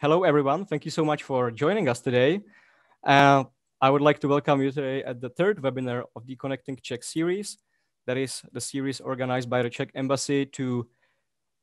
hello, everyone. Thank you so much for joining us today. Uh, I would like to welcome you today at the third webinar of the Connecting Czech series. That is the series organized by the Czech Embassy to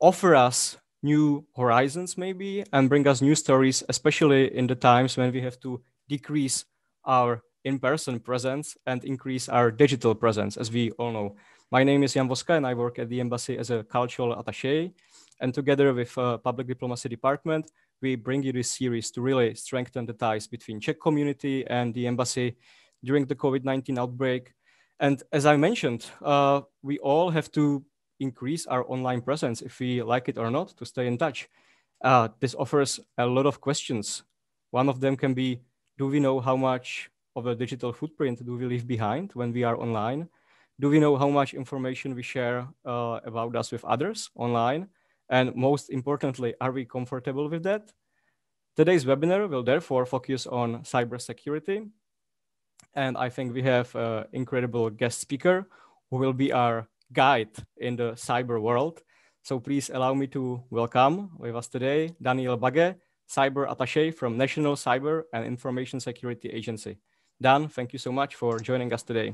offer us new horizons, maybe, and bring us new stories, especially in the times when we have to decrease our in-person presence and increase our digital presence, as we all know. My name is Jan Voska, and I work at the embassy as a cultural attaché. And together with uh, Public Diplomacy Department, we bring you this series to really strengthen the ties between Czech community and the embassy during the COVID-19 outbreak. And as I mentioned, uh, we all have to increase our online presence if we like it or not to stay in touch. Uh, this offers a lot of questions. One of them can be, do we know how much of a digital footprint do we leave behind when we are online? Do we know how much information we share uh, about us with others online? And most importantly, are we comfortable with that? Today's webinar will therefore focus on cybersecurity. And I think we have an incredible guest speaker who will be our guide in the cyber world. So please allow me to welcome with us today, Daniel Bagge, cyber attaché from National Cyber and Information Security Agency. Dan, thank you so much for joining us today.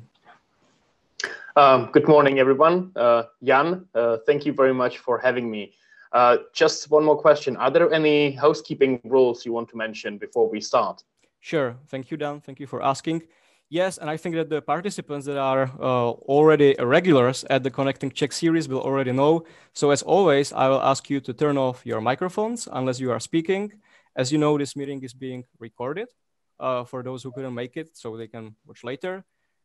Um, good morning, everyone. Uh, Jan, uh, thank you very much for having me. Uh, just one more question. Are there any housekeeping rules you want to mention before we start? Sure. Thank you, Dan. Thank you for asking. Yes, and I think that the participants that are uh, already regulars at the Connecting Czech series will already know. So as always, I will ask you to turn off your microphones unless you are speaking. As you know, this meeting is being recorded uh, for those who couldn't make it so they can watch later.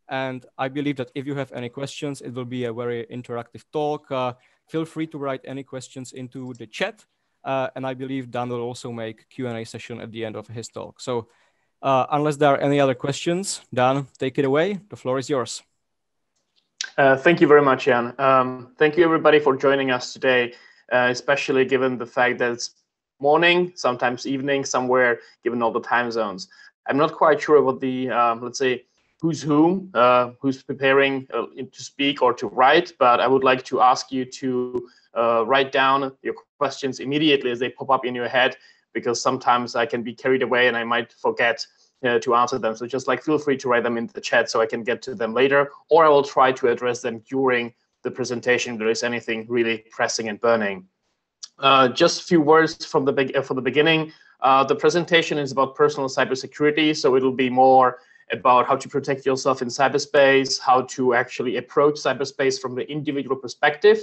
And I believe that if you have any questions, it will be a very interactive talk. Uh, feel free to write any questions into the chat. Uh, and I believe Dan will also make Q&A session at the end of his talk. So uh, unless there are any other questions, Dan, take it away. The floor is yours. Uh, thank you very much, Jan. Um, thank you, everybody, for joining us today, uh, especially given the fact that it's morning, sometimes evening, somewhere, given all the time zones. I'm not quite sure what the, um, let's say, who's who, uh, who's preparing uh, to speak or to write, but I would like to ask you to uh, write down your questions immediately as they pop up in your head, because sometimes I can be carried away and I might forget uh, to answer them. So just like feel free to write them in the chat so I can get to them later, or I will try to address them during the presentation if there is anything really pressing and burning. Uh, just a few words from the uh, from the beginning. the presentation is about personal cybersecurity, so it'll be more about how to protect yourself in cyberspace, how to actually approach cyberspace from the individual perspective.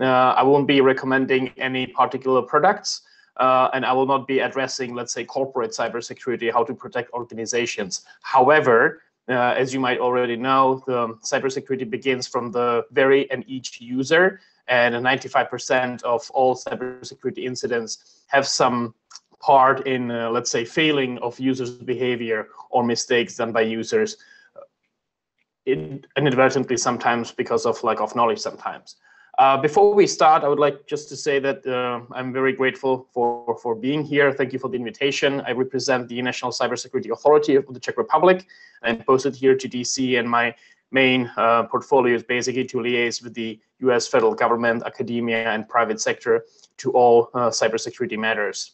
Uh, I won't be recommending any particular products, uh, and I will not be addressing, let's say, corporate cybersecurity, how to protect organizations. However, uh, as you might already know, the cybersecurity begins from the very and each user, and 95% of all cybersecurity incidents have some part in, uh, let's say, failing of users' behavior or mistakes done by users uh, inadvertently sometimes because of lack of knowledge sometimes. Uh, before we start, I would like just to say that uh, I'm very grateful for, for being here. Thank you for the invitation. I represent the National Cybersecurity Authority of the Czech Republic. I'm posted here to DC, and my main uh, portfolio is basically to liaise with the US federal government, academia, and private sector to all uh, cybersecurity matters.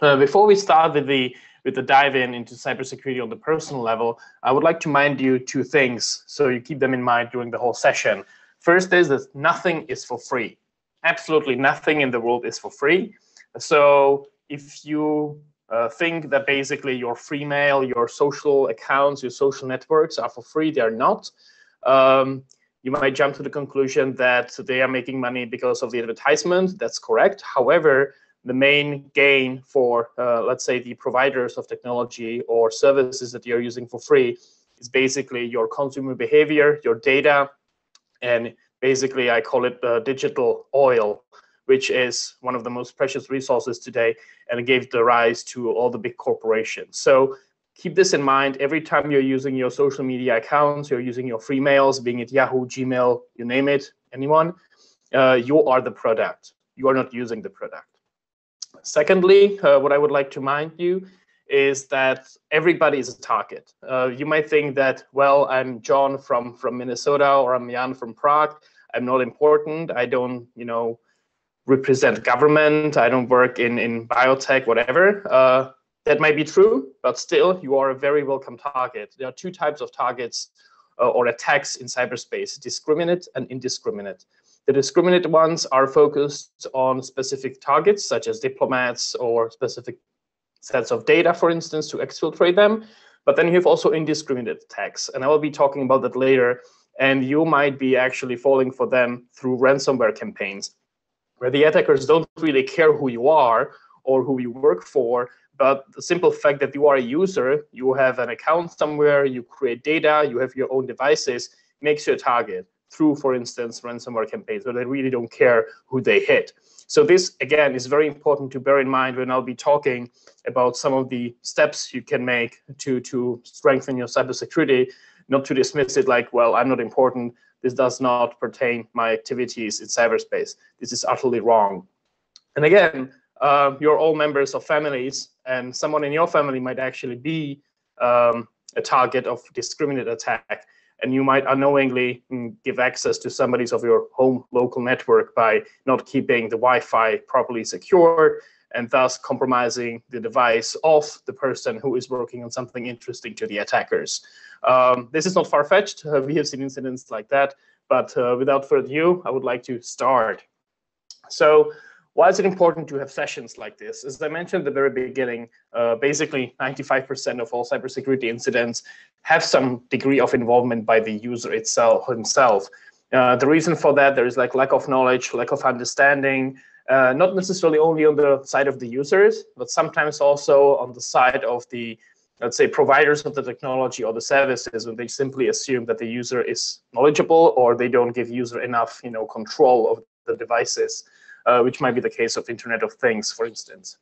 Uh, before we start with the with the dive in into cybersecurity on the personal level, I would like to mind you two things so you keep them in mind during the whole session. First is that nothing is for free. Absolutely nothing in the world is for free. So if you uh, think that basically your free mail, your social accounts, your social networks are for free, they're not. Um, you might jump to the conclusion that they are making money because of the advertisement. That's correct. However, the main gain for, uh, let's say, the providers of technology or services that you're using for free is basically your consumer behavior, your data, and basically I call it the digital oil, which is one of the most precious resources today, and gave the rise to all the big corporations. So keep this in mind every time you're using your social media accounts, you're using your free mails, being it Yahoo, Gmail, you name it, anyone, uh, you are the product. You are not using the product. Secondly, uh, what I would like to mind you is that everybody is a target. Uh, you might think that, well, I'm John from, from Minnesota or I'm Jan from Prague. I'm not important. I don't, you know, represent government. I don't work in, in biotech, whatever. Uh, that might be true, but still, you are a very welcome target. There are two types of targets uh, or attacks in cyberspace, discriminate and indiscriminate. The discriminate ones are focused on specific targets, such as diplomats or specific sets of data, for instance, to exfiltrate them. But then you have also indiscriminate attacks, and I will be talking about that later. And you might be actually falling for them through ransomware campaigns, where the attackers don't really care who you are or who you work for, but the simple fact that you are a user, you have an account somewhere, you create data, you have your own devices, makes you a target through, for instance, ransomware campaigns, where they really don't care who they hit. So this, again, is very important to bear in mind when I'll be talking about some of the steps you can make to, to strengthen your cybersecurity, not to dismiss it like, well, I'm not important. This does not pertain my activities in cyberspace. This is utterly wrong. And again, uh, you're all members of families, and someone in your family might actually be um, a target of discriminate attack and you might unknowingly mm, give access to somebody's of your home local network by not keeping the Wi-Fi properly secured and thus compromising the device of the person who is working on something interesting to the attackers. Um, this is not far-fetched. Uh, we have seen incidents like that, but uh, without further ado, I would like to start. So why is it important to have sessions like this? As I mentioned at the very beginning, uh, basically 95% of all cybersecurity incidents have some degree of involvement by the user itself himself. Uh, the reason for that, there is like lack of knowledge, lack of understanding, uh, not necessarily only on the side of the users, but sometimes also on the side of the, let's say, providers of the technology or the services, when they simply assume that the user is knowledgeable or they don't give user enough, you know, control of the devices which might be the case of Internet of Things, for instance.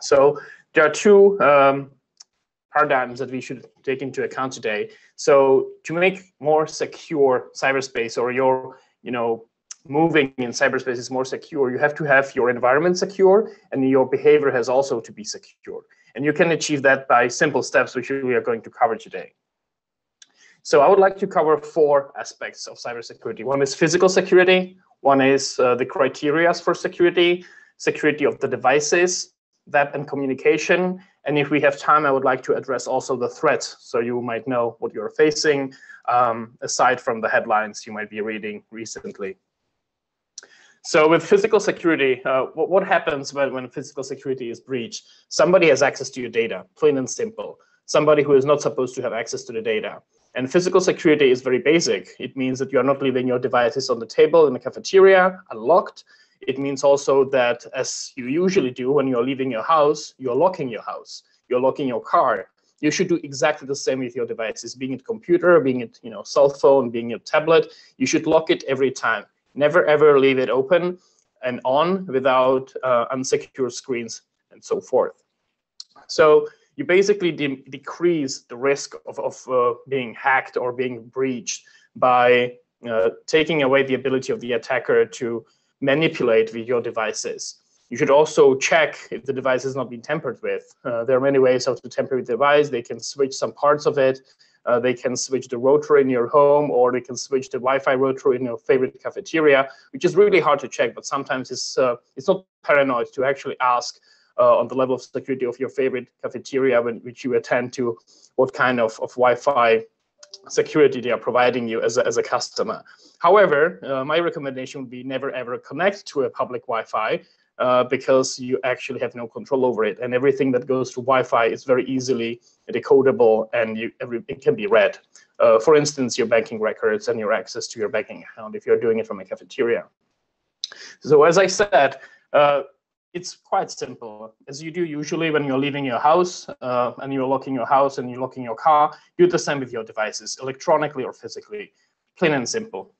So there are two um, paradigms that we should take into account today. So to make more secure cyberspace or your, you know, moving in cyberspace is more secure, you have to have your environment secure and your behavior has also to be secure. And you can achieve that by simple steps, which we are going to cover today. So I would like to cover four aspects of cybersecurity. One is physical security, one is uh, the criteria for security, security of the devices, web and communication. And if we have time, I would like to address also the threats, so you might know what you're facing, um, aside from the headlines you might be reading recently. So with physical security, uh, what, what, happens when, when physical security is breached? Somebody has access to your data, plain and simple. Somebody who is not supposed to have access to the data. And physical security is very basic. It means that you are not leaving your devices on the table in the cafeteria unlocked. It means also that, as you usually do when you're leaving your house, you're locking your house, you're locking your car. You should do exactly the same with your devices, being it computer, being it you know cell phone, being it tablet. You should lock it every time. Never ever leave it open and on without uh, unsecure screens and so forth. So you basically de decrease the risk of, of uh, being hacked or being breached by uh, taking away the ability of the attacker to manipulate with your devices. You should also check if the device has not been tampered with. Uh, there are many ways how to tamper with the device. They can switch some parts of it. Uh, they can switch the router in your home, or they can switch the Wi-Fi router in your favorite cafeteria, which is really hard to check. But sometimes it's uh, it's not paranoid to actually ask uh, on the level of security of your favorite cafeteria when, which you attend to, what kind of, of Wi-Fi security they are providing you as a, as a customer. However, uh, my recommendation would be never ever connect to a public Wi-Fi uh, because you actually have no control over it. And everything that goes through Wi-Fi is very easily decodable and you, every, it can be read. Uh, for instance, your banking records and your access to your banking account if you're doing it from a cafeteria. So as I said, uh, it's quite simple. As you do usually when you're leaving your house uh, and you're locking your house and you're locking your car, do the same with your devices, electronically or physically, plain and simple.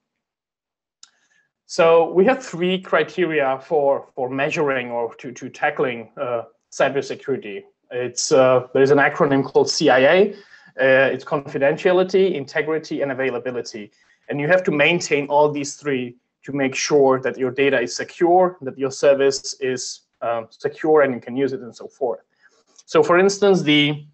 So we have three criteria for, for measuring or to, to tackling uh, cybersecurity. It's, uh, there's an acronym called CIA. Uh, it's confidentiality, integrity, and availability. And you have to maintain all these three to make sure that your data is secure, that your service is um, secure and you can use it and so forth. So for instance, the,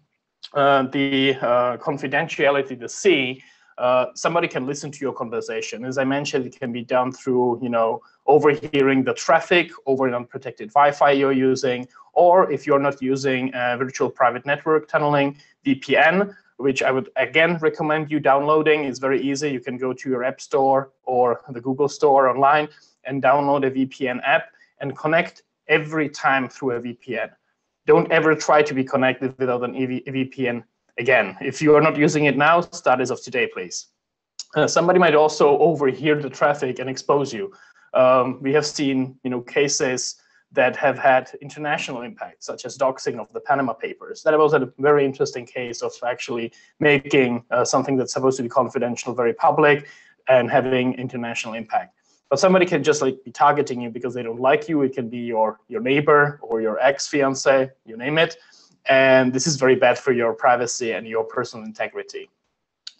uh, the uh, confidentiality, the C, uh, somebody can listen to your conversation. As I mentioned, it can be done through, you know, overhearing the traffic over an unprotected Wi-Fi you're using, or if you're not using virtual private network tunneling, VPN, which I would again recommend you downloading. It's very easy. You can go to your App Store or the Google Store online and download a VPN app and connect every time through a VPN. Don't ever try to be connected without an EV VPN again. If you are not using it now, start as of today, please. Uh, somebody might also overhear the traffic and expose you. Um, we have seen you know, cases that have had international impact, such as doxing of the Panama Papers. That was a very interesting case of actually making uh, something that's supposed to be confidential very public and having international impact. But somebody can just like be targeting you because they don't like you. It can be your your neighbor or your ex-fiance, you name it. And this is very bad for your privacy and your personal integrity.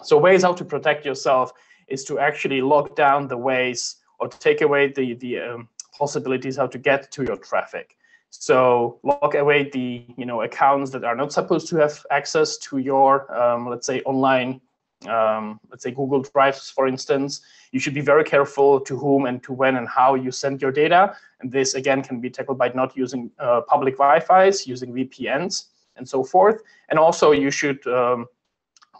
So ways how to protect yourself is to actually lock down the ways or take away the the um, possibilities how to get to your traffic. So lock away the you know accounts that are not supposed to have access to your um, let's say online um, let's say Google Drives for instance. You should be very careful to whom and to when and how you send your data. And this again can be tackled by not using uh, public Wi-Fi's, using VPNs and so forth. And also you should um,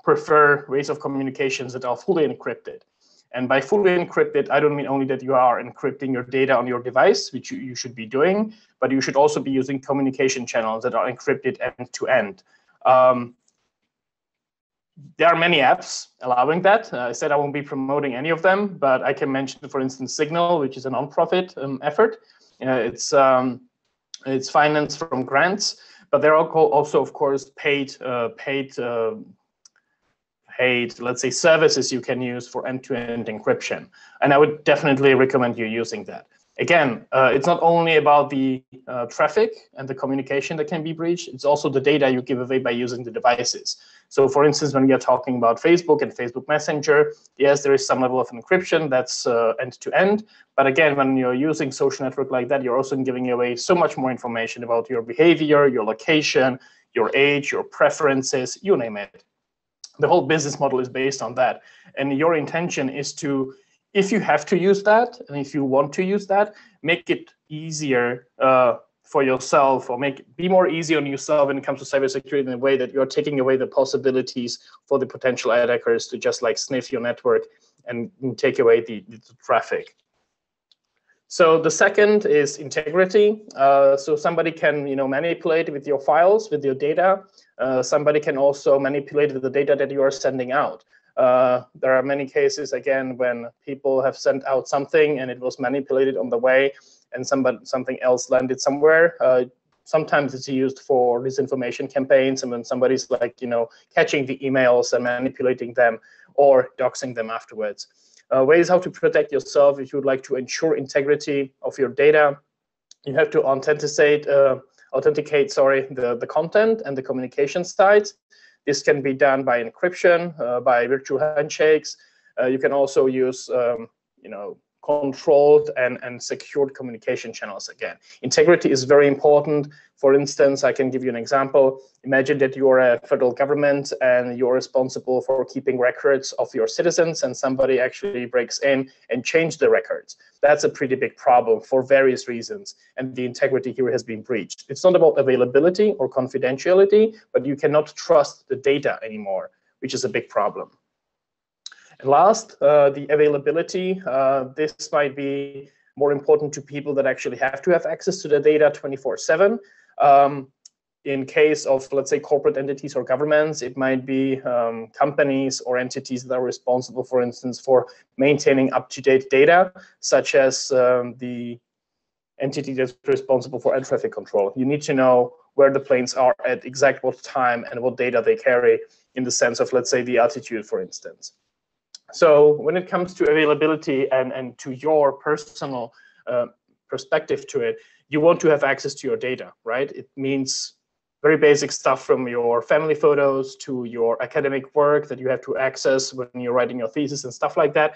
prefer ways of communications that are fully encrypted. And by fully encrypted, I don't mean only that you are encrypting your data on your device, which you, you should be doing, but you should also be using communication channels that are encrypted end to end. Um, there are many apps allowing that. Uh, I said I won't be promoting any of them, but I can mention, for instance, Signal, which is a nonprofit um, effort. Uh, it's um, it's financed from grants, but there are also, of course, paid uh, paid paid, let's say, services you can use for end-to-end encryption. And I would definitely recommend you using that. Again, uh, it's not only about the uh, traffic and the communication that can be breached, it's also the data you give away by using the devices. So for instance, when we are talking about Facebook and Facebook Messenger, yes, there is some level of encryption that's uh, end-to-end. -end. But again, when you're using social network like that, you're also giving away so much more information about your behavior, your location, your age, your preferences, you name it the whole business model is based on that. And your intention is to, if you have to use that, and if you want to use that, make it easier uh, for yourself or make be more easy on yourself when it comes to cybersecurity in a way that you're taking away the possibilities for the potential attackers to just like sniff your network and take away the, the traffic. So the second is integrity. Uh, so somebody can, you know, manipulate with your files, with your data. Uh, somebody can also manipulate the data that you are sending out. Uh, there are many cases, again, when people have sent out something and it was manipulated on the way and somebody, something else landed somewhere. Uh, sometimes it's used for disinformation campaigns and when somebody's like, you know, catching the emails and manipulating them or doxing them afterwards. Uh, ways how to protect yourself if you would like to ensure integrity of your data. You have to authenticate, uh, authenticate sorry, the, the content and the communication sites. This can be done by encryption, uh, by virtual handshakes. Uh, you can also use um, you know, controlled and, and secured communication channels again. Integrity is very important. For instance, I can give you an example. Imagine that you are a federal government and you're responsible for keeping records of your citizens and somebody actually breaks in and change the records. That's a pretty big problem for various reasons. And the integrity here has been breached. It's not about availability or confidentiality, but you cannot trust the data anymore, which is a big problem. And last, uh, the availability. Uh, this might be more important to people that actually have to have access to the data 24-7. Um, in case of, let's say, corporate entities or governments, it might be um, companies or entities that are responsible, for instance, for maintaining up-to-date data, such as um, the entity that's responsible for air traffic control. You need to know where the planes are at exact what time and what data they carry in the sense of, let's say, the altitude, for instance. So when it comes to availability and, and to your personal uh, perspective to it, you want to have access to your data, right? It means very basic stuff from your family photos to your academic work that you have to access when you're writing your thesis and stuff like that.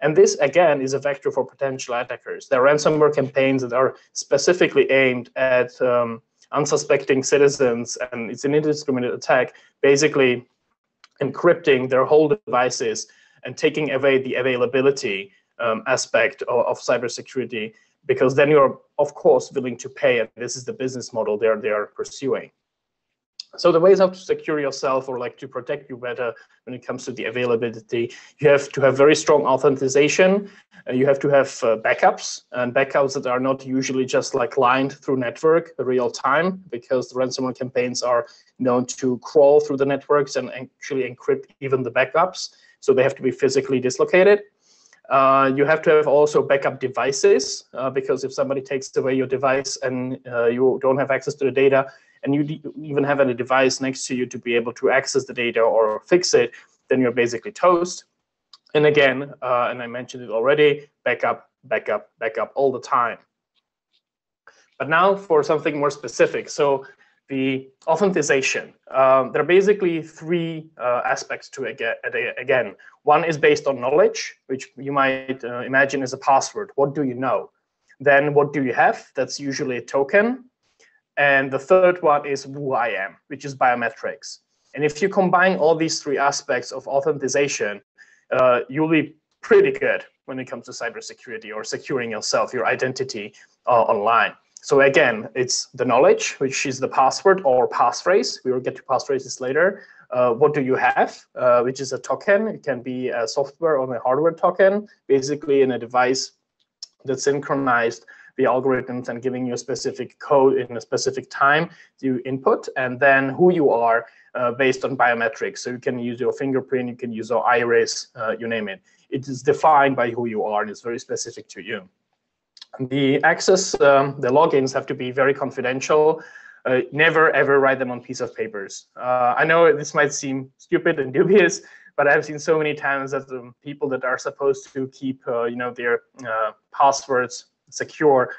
And this, again, is a vector for potential attackers. There are ransomware campaigns that are specifically aimed at um, unsuspecting citizens, and it's an indiscriminate attack, basically encrypting their whole devices and taking away the availability um, aspect of, of cybersecurity, because then you're of course willing to pay, and this is the business model they're they are pursuing. So the ways how to secure yourself or like to protect you better when it comes to the availability, you have to have very strong authentication. Uh, you have to have uh, backups and backups that are not usually just like lined through network real time because the ransomware campaigns are known to crawl through the networks and actually encrypt even the backups. So they have to be physically dislocated. Uh, you have to have also backup devices uh, because if somebody takes away your device and uh, you don't have access to the data, and you even have a device next to you to be able to access the data or fix it, then you're basically toast. And again, uh, and I mentioned it already, backup, backup, backup all the time. But now for something more specific. So the authentication. Um, there are basically three uh, aspects to it again. One is based on knowledge, which you might uh, imagine is a password. What do you know? Then what do you have? That's usually a token. And the third one is who I am, which is biometrics. And if you combine all these three aspects of authentication, uh, you'll be pretty good when it comes to cybersecurity or securing yourself, your identity uh, online. So again, it's the knowledge, which is the password or passphrase. We will get to passphrases later. Uh, what do you have, uh, which is a token. It can be a software or a hardware token, basically in a device that's synchronized the algorithms and giving you a specific code in a specific time you input, and then who you are uh, based on biometrics. So you can use your fingerprint, you can use your iris, uh, you name it. It is defined by who you are, and it's very specific to you. The access, um, the logins have to be very confidential. Uh, never ever write them on piece of papers. Uh, I know this might seem stupid and dubious, but I've seen so many times that um, people that are supposed to keep, uh, you know, their uh, passwords secure,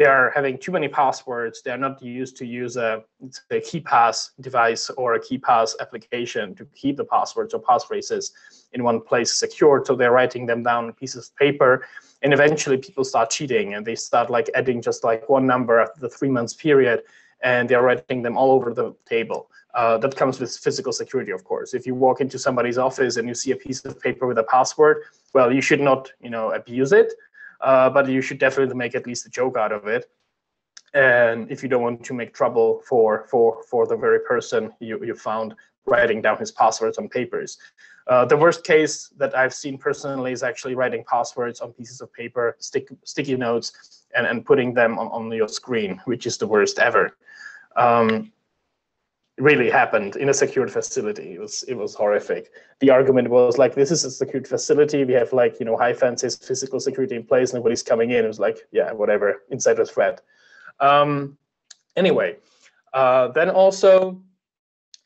they are having too many passwords. They're not used to use a, a KeePass device or a KeePass application to keep the passwords or passphrases in one place secured. So they're writing them down on pieces of paper. And eventually people start cheating and they start like adding just like one number after the three months period and they're writing them all over the table. Uh, that comes with physical security, of course. If you walk into somebody's office and you see a piece of paper with a password, well, you should not, you know, abuse it uh, but you should definitely make at least a joke out of it. And if you don't want to make trouble for for for the very person you you found writing down his passwords on papers. Uh, the worst case that I've seen personally is actually writing passwords on pieces of paper, stick, sticky notes, and, and putting them on, on your screen, which is the worst ever. Um, really happened in a secured facility. It was it was horrific. The argument was like, this is a secured facility. We have like you know high fences, physical security in place. Nobody's coming in. It was like, yeah, whatever. Insider threat. Um, anyway, uh, then also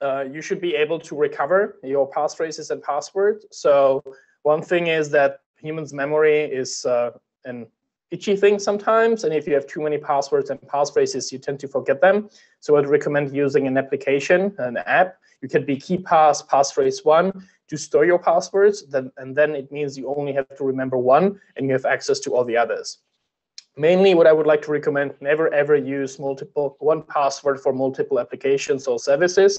uh, you should be able to recover your passphrases and passwords. So one thing is that humans' memory is uh, an itchy thing sometimes. And if you have too many passwords and passphrases, you tend to forget them. So I'd recommend using an application, an app. You can be KeePass passphrase one to store your passwords. Then, and then it means you only have to remember one and you have access to all the others. Mainly what I would like to recommend, never ever use multiple one password for multiple applications or services,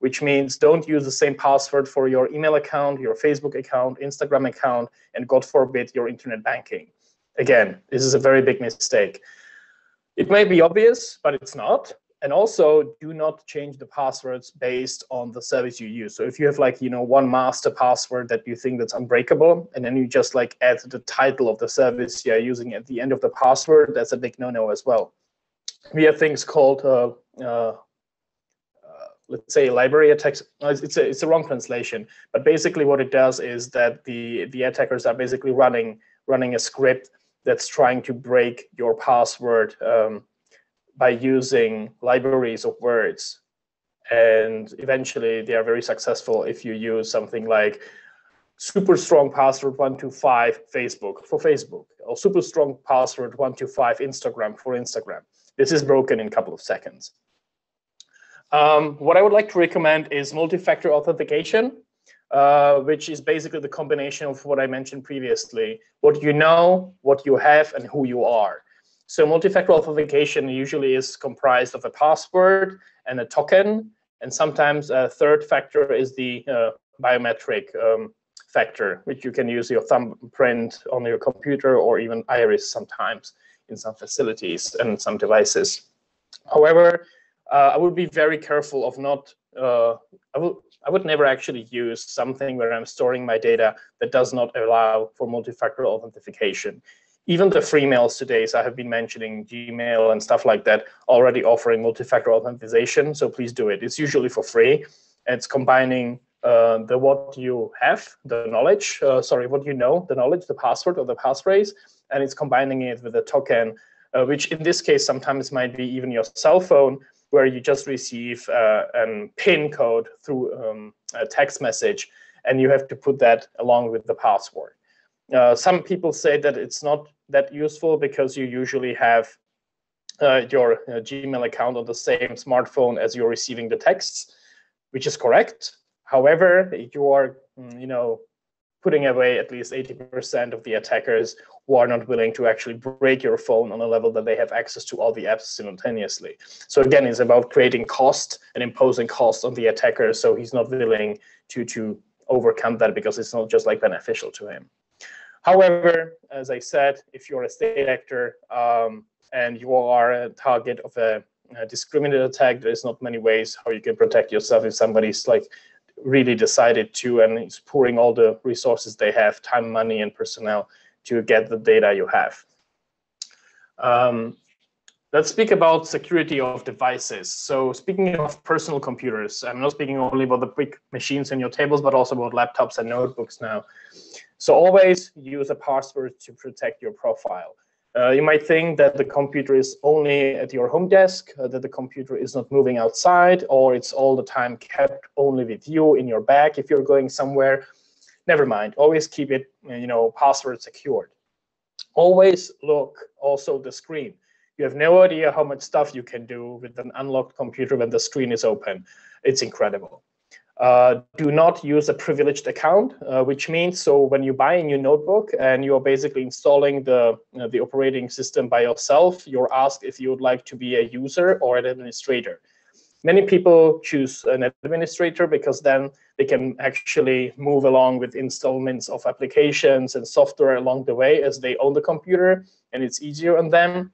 which means don't use the same password for your email account, your Facebook account, Instagram account, and God forbid, your internet banking. Again, this is a very big mistake. It may be obvious, but it's not. And also, do not change the passwords based on the service you use. So if you have like, you know, one master password that you think that's unbreakable, and then you just like add the title of the service you're using at the end of the password, that's a big no-no as well. We have things called, uh, uh, uh, let's say, library attacks. It's a, it's a wrong translation, but basically what it does is that the, the attackers are basically running running a script that's trying to break your password um, by using libraries of words. And eventually they are very successful if you use something like super strong password 125 Facebook for Facebook or super strong password 125 Instagram for Instagram. This is broken in a couple of seconds. Um, what I would like to recommend is multi-factor authentication uh, which is basically the combination of what I mentioned previously, what you know, what you have, and who you are. So multi-factor authentication usually is comprised of a password and a token, and sometimes a third factor is the uh, biometric um, factor, which you can use your thumbprint on your computer or even iris sometimes in some facilities and some devices. However, uh, I would be very careful of not, uh, I, would, I would never actually use something where I'm storing my data that does not allow for multi-factor authentication. Even the free mails today, so I have been mentioning Gmail and stuff like that, already offering multi-factor authentication, so please do it. It's usually for free. It's combining uh, the what you have, the knowledge, uh, sorry, what you know, the knowledge, the password or the passphrase, and it's combining it with a token, uh, which in this case sometimes might be even your cell phone, where you just receive uh, a PIN code through um, a text message, and you have to put that along with the password. Uh, some people say that it's not that useful because you usually have uh, your uh, Gmail account on the same smartphone as you're receiving the texts, which is correct. However, you are, mm, you know, putting away at least 80% of the attackers who are not willing to actually break your phone on a level that they have access to all the apps simultaneously. So again, it's about creating cost and imposing cost on the attacker so he's not willing to, to overcome that because it's not just like beneficial to him. However, as I said, if you're a state actor um, and you are a target of a, a discriminated attack, there's not many ways how you can protect yourself if somebody's like really decided to and is pouring all the resources they have, time, money, and personnel to get the data you have. Um, let's speak about security of devices. So speaking of personal computers, I'm not speaking only about the big machines in your tables, but also about laptops and notebooks now. So always use a password to protect your profile. Uh, you might think that the computer is only at your home desk, uh, that the computer is not moving outside, or it's all the time kept only with you in your bag if you're going somewhere. Never mind. Always keep it, you know, password secured. Always look also the screen. You have no idea how much stuff you can do with an unlocked computer when the screen is open. It's incredible. Uh, do not use a privileged account, uh, which means so when you buy a new notebook and you're basically installing the, uh, the operating system by yourself, you're asked if you would like to be a user or an administrator. Many people choose an administrator because then they can actually move along with installments of applications and software along the way as they own the computer and it's easier on them.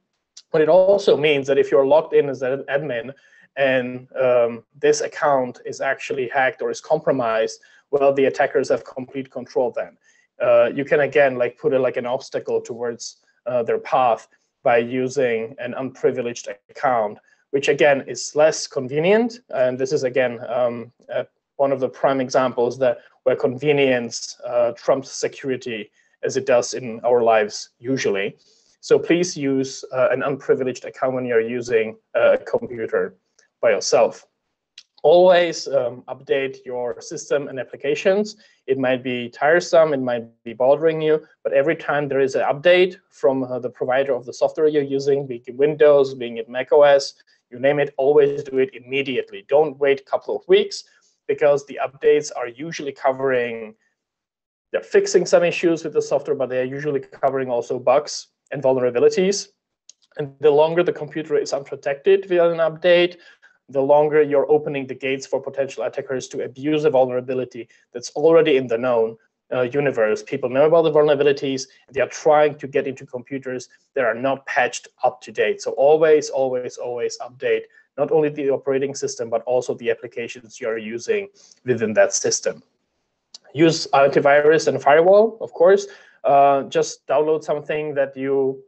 But it also means that if you're logged in as an admin, and um, this account is actually hacked or is compromised, well, the attackers have complete control then. Uh, you can again like put it like an obstacle towards uh, their path by using an unprivileged account, which again is less convenient. And this is again um, uh, one of the prime examples that where convenience uh, trumps security as it does in our lives usually. So please use uh, an unprivileged account when you're using a computer by yourself. Always um, update your system and applications. It might be tiresome, it might be bothering you, but every time there is an update from uh, the provider of the software you're using, be it Windows, being it Mac OS, you name it, always do it immediately. Don't wait a couple of weeks because the updates are usually covering, they're fixing some issues with the software, but they're usually covering also bugs and vulnerabilities. And the longer the computer is unprotected via an update, the longer you're opening the gates for potential attackers to abuse a vulnerability that's already in the known uh, universe. People know about the vulnerabilities. They are trying to get into computers that are not patched up to date. So always, always, always update not only the operating system, but also the applications you're using within that system. Use antivirus and firewall, of course. Uh, just download something that you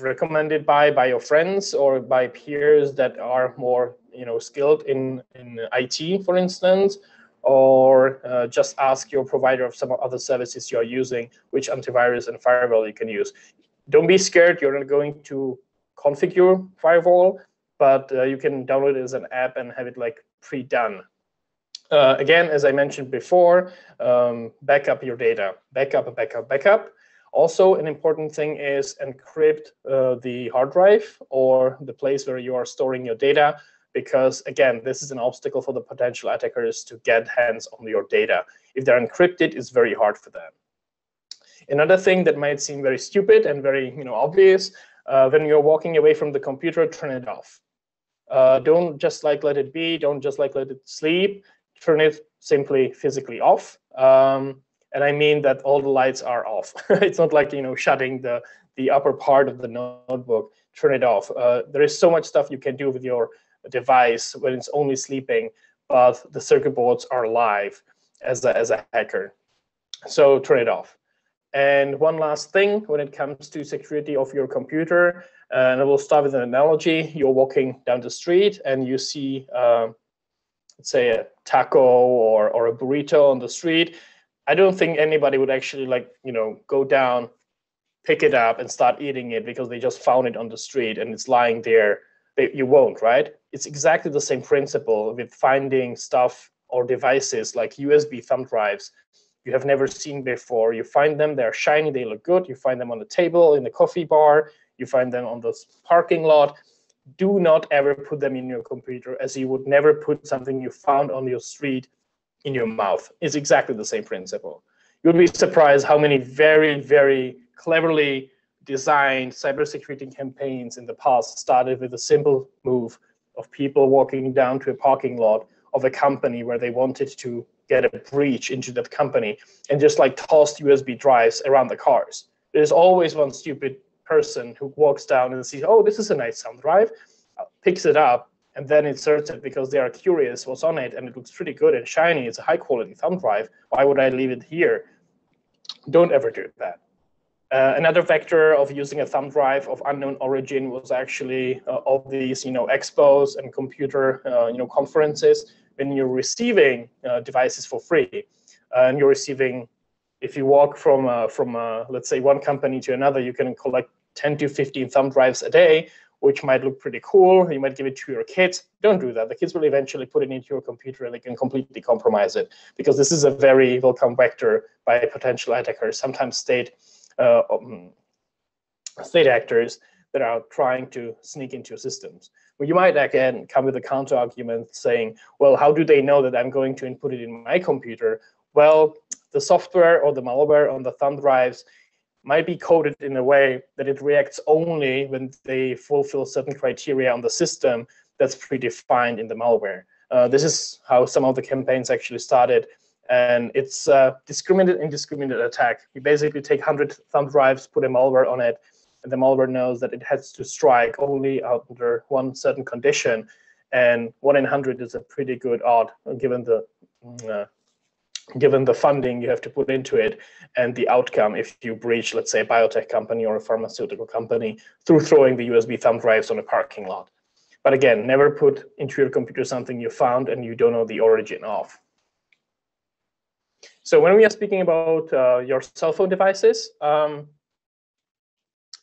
recommended by by your friends or by peers that are more you know skilled in in IT, for instance, or uh, just ask your provider of some other services you are using which antivirus and firewall you can use. Don't be scared. You're not going to configure firewall, but uh, you can download it as an app and have it like pre-done. Uh, again, as I mentioned before, um, backup your data. Backup, backup, backup. Also, an important thing is encrypt uh, the hard drive or the place where you are storing your data, because again, this is an obstacle for the potential attackers to get hands on your data. If they're encrypted, it's very hard for them. Another thing that might seem very stupid and very you know, obvious, uh, when you're walking away from the computer, turn it off. Uh, don't just like let it be, don't just like let it sleep, turn it simply physically off. Um, And I mean that all the lights are off. it's not like you know shutting the the upper part of the notebook, turn it off. Uh, there is so much stuff you can do with your device when it's only sleeping, but the circuit boards are live as a, as a hacker. So turn it off. And one last thing when it comes to security of your computer, uh, and I will start with an analogy. You're walking down the street and you see, uh, let's say, a taco or, or a burrito on the street. I don't think anybody would actually like, you know, go down, pick it up and start eating it because they just found it on the street and it's lying there. They, you won't, right? It's exactly the same principle with finding stuff or devices like USB thumb drives you have never seen before. You find them, they're shiny, they look good. You find them on the table, in the coffee bar, you find them on the parking lot. Do not ever put them in your computer as you would never put something you found on your street in your mouth. It's exactly the same principle. You'd be surprised how many very, very cleverly designed cybersecurity campaigns in the past started with a simple move of people walking down to a parking lot of a company where they wanted to get a breach into that company and just like tossed USB drives around the cars. There's always one stupid person who walks down and sees, oh, this is a nice thumb drive, picks it up, and then inserts it because they are curious what's on it and it looks pretty good and shiny. It's a high quality thumb drive. Why would I leave it here? Don't ever do that. Uh, another vector of using a thumb drive of unknown origin was actually uh, of these, you know, expos and computer, uh, you know, conferences when you're receiving uh, devices for free uh, and you're receiving if you walk from uh, from let's say one company to another you can collect 10 to 15 thumb drives a day which might look pretty cool. You might give it to your kids. Don't do that. The kids will eventually put it into your computer and they can completely compromise it because this is a very welcome vector by potential attackers. Sometimes state uh, um, state actors that are trying to sneak into systems. Well, you might again come with a counter argument saying, well, how do they know that I'm going to input it in my computer? Well, the software or the malware on the thumb drives might be coded in a way that it reacts only when they fulfill certain criteria on the system that's predefined in the malware. Uh, this is how some of the campaigns actually started. And it's a discriminate indiscriminate attack. You basically take 100 thumb drives, put a malware on it, and the malware knows that it has to strike only under one certain condition. And one in 100 is a pretty good odd given the uh, given the funding you have to put into it and the outcome if you breach, let's say, a biotech company or a pharmaceutical company through throwing the USB thumb drives on a parking lot. But again, never put into your computer something you found and you don't know the origin of. So when we are speaking about uh, your cell phone devices, um,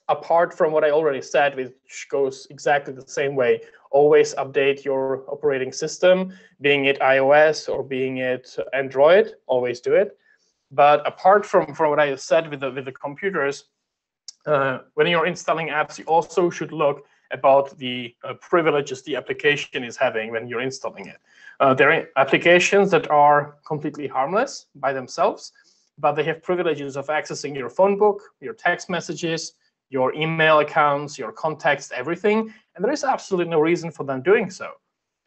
apart from what I already said, which goes exactly the same way, always update your operating system, being it iOS or being it Android, always do it. But apart from, from what I said with the, with the computers, uh, when you're installing apps, you also should look about the uh, privileges the application is having when you're installing it. Uh, there are applications that are completely harmless by themselves, but they have privileges of accessing your phone book, your text messages, your email accounts, your contacts, everything. And there is absolutely no reason for them doing so.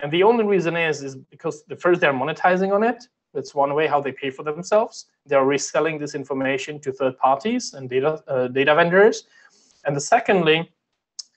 And the only reason is, is because the first they're monetizing on it. That's one way how they pay for themselves. They're reselling this information to third parties and data uh, data vendors. And the secondly,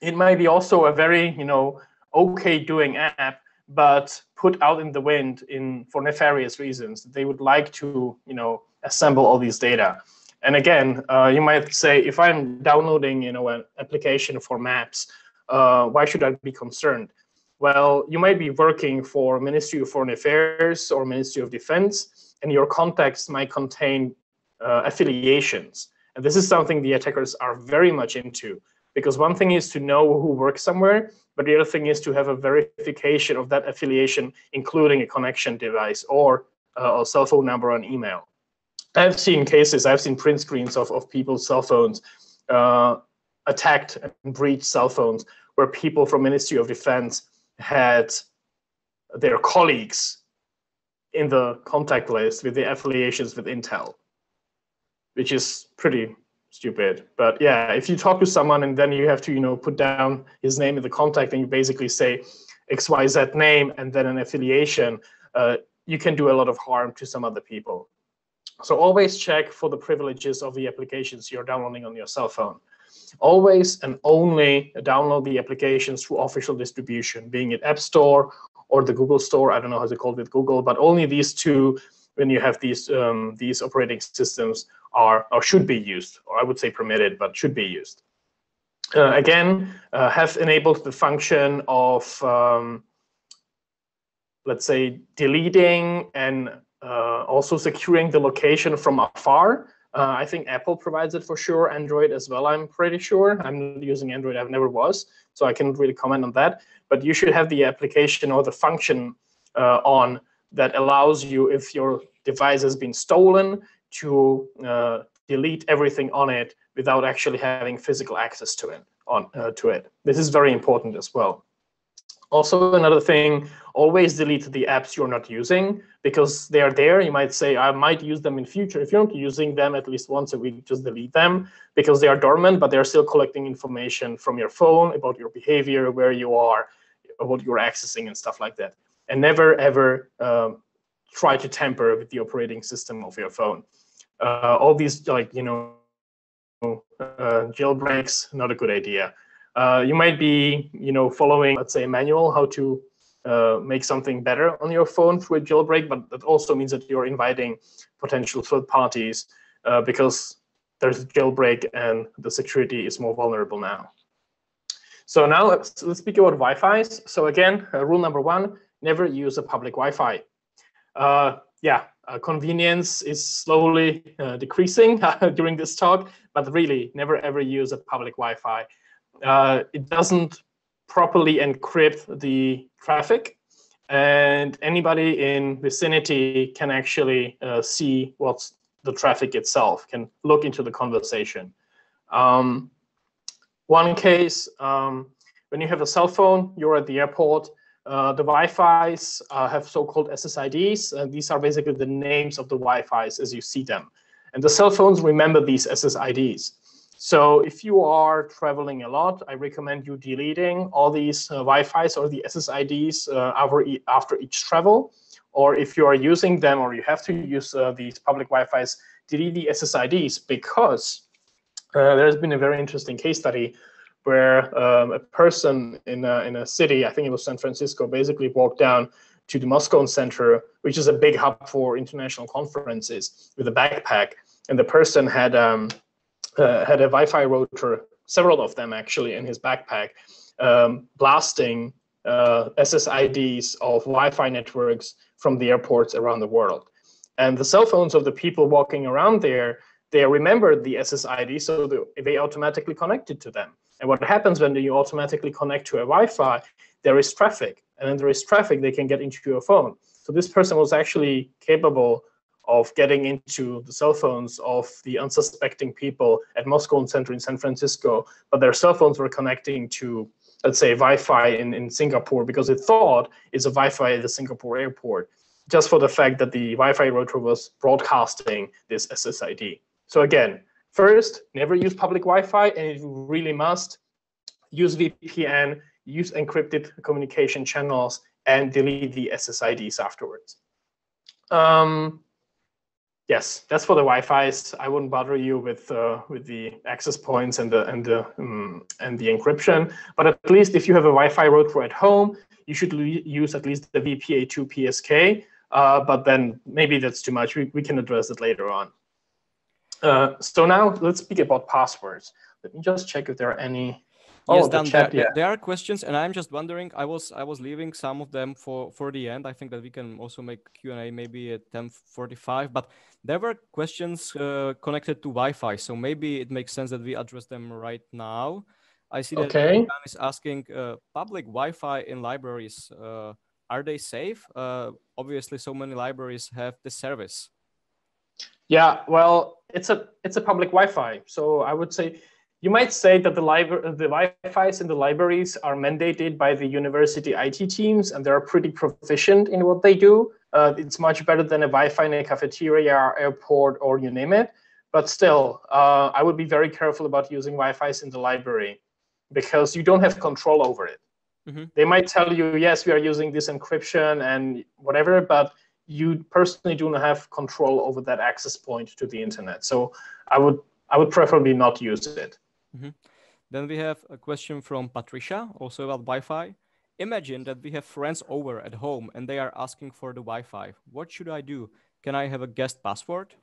it might be also a very you know okay doing app, but put out in the wind in for nefarious reasons. They would like to you know assemble all these data. And again, uh, you might say, if I'm downloading, you know, an application for maps, uh, why should I be concerned? Well, you might be working for Ministry of Foreign Affairs or Ministry of Defense, and your contacts might contain uh, affiliations. And this is something the attackers are very much into, because one thing is to know who works somewhere, but the other thing is to have a verification of that affiliation, including a connection device or uh, a cell phone number and email. I've seen cases, I've seen print screens of, of people's cell phones uh, attacked and breached cell phones where people from Ministry of Defense had their colleagues in the contact list with the affiliations with Intel, which is pretty stupid. But yeah, if you talk to someone and then you have to, you know, put down his name in the contact and you basically say XYZ name and then an affiliation, uh, you can do a lot of harm to some other people. So always check for the privileges of the applications you're downloading on your cell phone. Always and only download the applications through official distribution, being it App Store or the Google Store. I don't know how to call it Google, but only these two when you have these um, these operating systems are or should be used, or I would say permitted, but should be used. Uh, again, uh, have enabled the function of um, let's say deleting and uh, also securing the location from afar. Uh, I think Apple provides it for sure. Android as well, I'm pretty sure. I'm not using Android, I've never was, so I cannot really comment on that. But you should have the application or the function uh, on that allows you, if your device has been stolen, to uh, delete everything on it without actually having physical access to it. On uh, to it. This is very important as well. Also, another thing, always delete the apps you're not using because they are there. You might say, I might use them in future. If you're not using them at least once a week, just delete them because they are dormant, but they're still collecting information from your phone about your behavior, where you are, what you're accessing and stuff like that. And never, ever um, try to tamper with the operating system of your phone. Uh, all these, like, you know, uh, jailbreaks, not a good idea. Uh, you might be, you know, following, let's say, a manual how to uh, make something better on your phone through a jailbreak, but that also means that you're inviting potential third parties uh, because there's a jailbreak and the security is more vulnerable now. So now let's, let's speak about Wi-Fi's. So again, uh, rule number one, never use a public Wi-Fi. Uh, yeah, uh, convenience is slowly uh, decreasing during this talk, but really never ever use a public Wi-Fi. Uh, it doesn't properly encrypt the traffic, and anybody in vicinity can actually uh, see what's the traffic itself, can look into the conversation. Um, one case, um, when you have a cell phone, you're at the airport, uh, the Wi-Fi's uh, have so-called SSIDs. and these are basically the names of the Wi-Fi's as you see them. And the cell phones remember these SSIDs. So if you are traveling a lot, I recommend you deleting all these uh, Wi-Fi's or the SSIDs uh, after, each travel. Or if you are using them or you have to use uh, these public Wi-Fi's, delete the SSIDs because uh, there's been a very interesting case study where um, a person in a, in a city, I think it was San Francisco, basically walked down to the Moscone Center, which is a big hub for international conferences, with a backpack, and the person had um, uh, had a Wi-Fi router, several of them actually, in his backpack, um, blasting uh, SSIDs of Wi-Fi networks from the airports around the world. And the cell phones of the people walking around there, they remembered the SSID, so they automatically connected to them. And what happens when you automatically connect to a Wi-Fi, there is traffic. And when there is traffic, they can get into your phone. So this person was actually capable of getting into the cell phones of the unsuspecting people at Moscone Center in San Francisco, but their cell phones were connecting to, let's say, Wi-Fi in, in Singapore because it thought it's a Wi-Fi at the Singapore airport, just for the fact that the Wi-Fi router was broadcasting this SSID. So again, First, never use public Wi-Fi, and if you really must, use VPN, use encrypted communication channels, and delete the SSIDs afterwards. Um, yes, that's for the Wi-Fi's. I wouldn't bother you with uh, with the access points and the and the um, and the encryption. But at least if you have a Wi-Fi router at home, you should use at least the WPA2 PSK. Uh, but then maybe that's too much. We, we can address it later on. Uh, so now let's speak about passwords. Let me just check if there are any. Oh, yes, Dan, the chat, there, yeah. there are questions, and I'm just wondering. I was I was leaving some of them for for the end. I think that we can also make Q and A maybe at 10:45. But there were questions uh, connected to Wi-Fi, so maybe it makes sense that we address them right now. I see that okay. Dan is asking uh, public Wi-Fi in libraries. Uh, are they safe? Uh, obviously, so many libraries have this service. Yeah, well, it's a it's a public Wi-Fi. So I would say you might say that the library the Wi-Fi's in the libraries are mandated by the university IT teams, and they're pretty proficient in what they do. Uh, it's much better than a Wi-Fi in a cafeteria, or airport, or you name it. But still, uh, I would be very careful about using Wi-Fi's in the library because you don't have control over it. Mm -hmm. They might tell you, yes, we are using this encryption and whatever, but you personally do not have control over that access point to the internet. So I would I would preferably not use it. Mm -hmm. Then we have a question from Patricia, also about Wi-Fi. Imagine that we have friends over at home and they are asking for the Wi-Fi. What should I do? Can I have a guest password?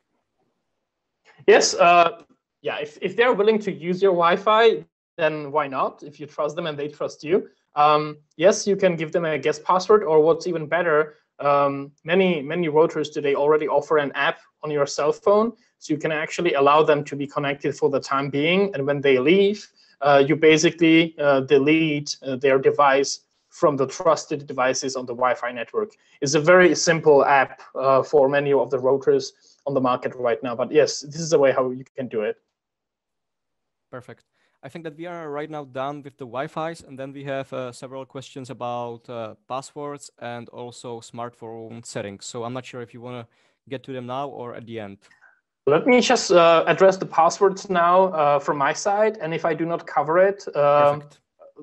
Yes. Uh, yeah. If, if they're willing to use your Wi-Fi, then why not? If you trust them and they trust you. Um, yes, you can give them a guest password, or what's even better, um, many many routers today already offer an app on your cell phone, so you can actually allow them to be connected for the time being. And when they leave, uh, you basically uh, delete uh, their device from the trusted devices on the Wi-Fi network. It's a very simple app uh, for many of the routers on the market right now. But yes, this is the way how you can do it. Perfect. I think that we are right now done with the Wi-Fi's, and then we have uh, several questions about uh, passwords and also smartphone settings. So I'm not sure if you want to get to them now or at the end. Let me just uh, address the passwords now uh, from my side, and if I do not cover it, um,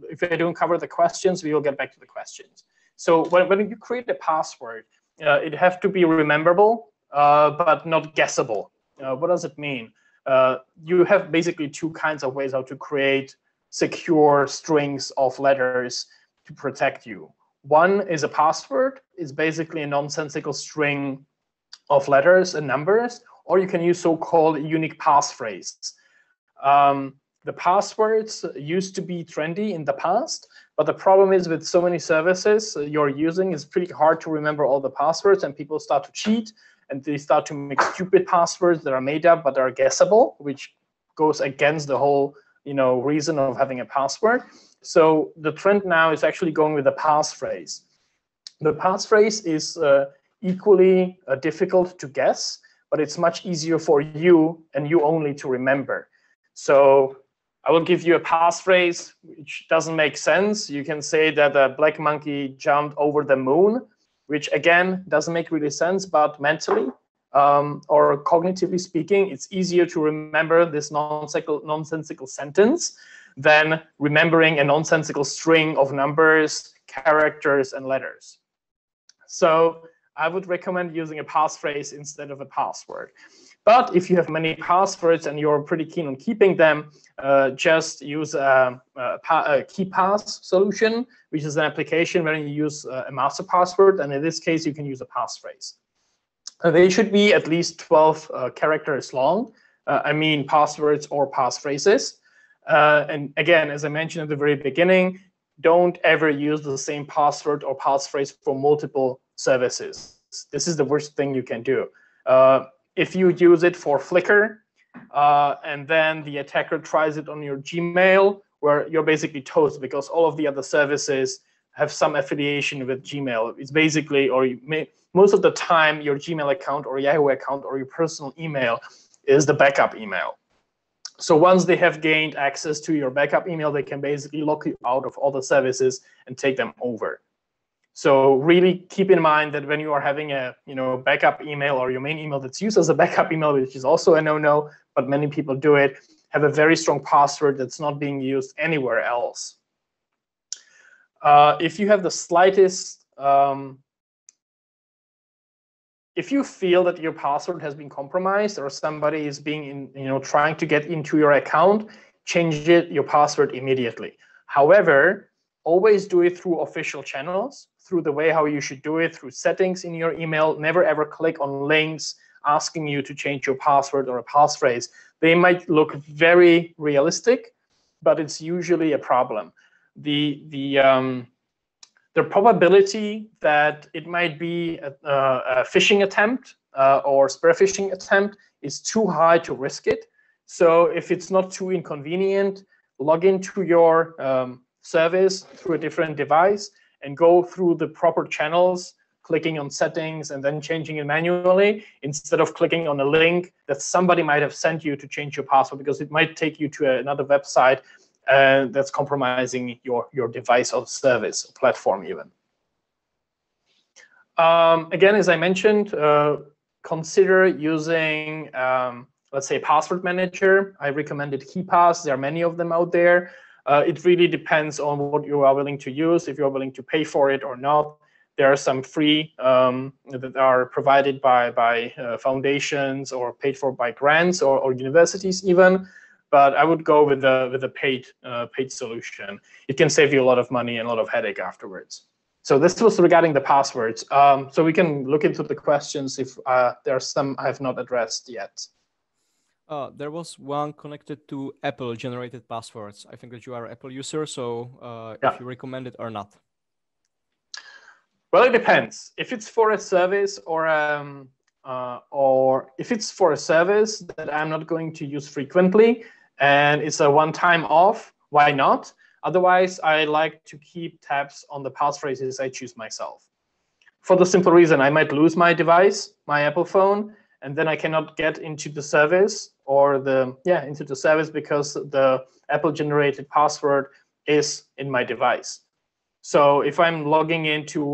if I don't cover the questions, we will get back to the questions. So when, when you create a password, uh, it has to be rememberable, uh, but not guessable. Uh, what does it mean? Uh, you have basically two kinds of ways how to create secure strings of letters to protect you. One is a password. It's basically a nonsensical string of letters and numbers, or you can use so-called unique passphrase. Um, the passwords used to be trendy in the past, but the problem is with so many services you're using, it's pretty hard to remember all the passwords and people start to cheat and they start to make stupid passwords that are made up but are guessable, which goes against the whole you know, reason of having a password. So the trend now is actually going with the passphrase. The passphrase is uh, equally uh, difficult to guess, but it's much easier for you and you only to remember. So I will give you a passphrase which doesn't make sense. You can say that a black monkey jumped over the moon, which again doesn't make really sense, but mentally um, or cognitively speaking, it's easier to remember this nonsensical, nonsensical sentence than remembering a nonsensical string of numbers, characters, and letters. So I would recommend using a passphrase instead of a password. But if you have many passwords and you're pretty keen on keeping them, uh, just use a, a, a KeePass solution, which is an application where you use uh, a master password. And in this case, you can use a passphrase. Uh, they should be at least 12 uh, characters long. Uh, I mean, passwords or passphrases. Uh, and again, as I mentioned at the very beginning, don't ever use the same password or passphrase for multiple services. This is the worst thing you can do. Uh, if you use it for Flickr, uh, and then the attacker tries it on your Gmail, where you're basically toast because all of the other services have some affiliation with Gmail. It's basically, or may, most of the time, your Gmail account or Yahoo account or your personal email is the backup email. So once they have gained access to your backup email, they can basically lock you out of all the services and take them over. So really keep in mind that when you are having a you know backup email or your main email that's used as a backup email, which is also a no-no, but many people do it, have a very strong password that's not being used anywhere else. Uh, if you have the slightest, um, if you feel that your password has been compromised or somebody is being in, you know, trying to get into your account, change it, your password immediately. However, always do it through official channels through the way how you should do it, through settings in your email. Never ever click on links asking you to change your password or a passphrase. They might look very realistic, but it's usually a problem. The, the, um, the probability that it might be a, a phishing attempt uh, or spear phishing attempt is too high to risk it. So if it's not too inconvenient, log into your um, service through a different device and go through the proper channels, clicking on settings and then changing it manually instead of clicking on a link that somebody might have sent you to change your password because it might take you to another website uh, that's compromising your, your device or service or platform even. Um, again, as I mentioned, uh, consider using, um, let's say, password manager. I recommended KeePass. There are many of them out there. Uh, it really depends on what you are willing to use, if you're willing to pay for it or not. There are some free um, that are provided by, by uh, foundations or paid for by grants or, or universities even. But I would go with the with a paid uh, paid solution. It can save you a lot of money and a lot of headache afterwards. So this was regarding the passwords. Um, so we can look into the questions if uh, there are some I have not addressed yet. Uh, there was one connected to Apple generated passwords. I think that you are an Apple user, so uh, yeah. if you recommend it or not. Well, it depends. If it's for a service or um, uh, or if it's for a service that I'm not going to use frequently and it's a one-time off, why not? Otherwise, I like to keep tabs on the passphrases I choose myself. For the simple reason, I might lose my device, my Apple phone, and then I cannot get into the service or the yeah into the service because the Apple generated password is in my device. So if I'm logging into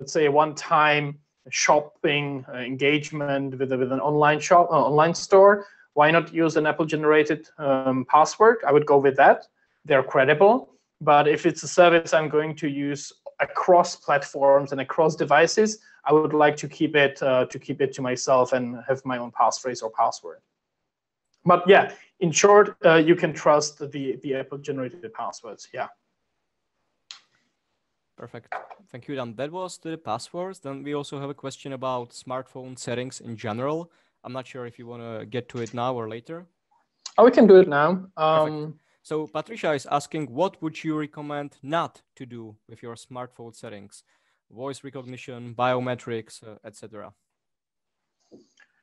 let's say a one-time shopping uh, engagement with, with an online shop uh, online store, why not use an Apple generated um, password? I would go with that. They're credible. But if it's a service I'm going to use across platforms and across devices, I would like to keep it uh, to keep it to myself and have my own passphrase or password. But yeah, in short, uh, you can trust the the Apple generated passwords. Yeah. Perfect. Thank you, Dan. That was the passwords. Then we also have a question about smartphone settings in general. I'm not sure if you want to get to it now or later. Oh, we can do it now. Um, so Patricia is asking, what would you recommend not to do with your smartphone settings? Voice recognition, biometrics, uh, etc.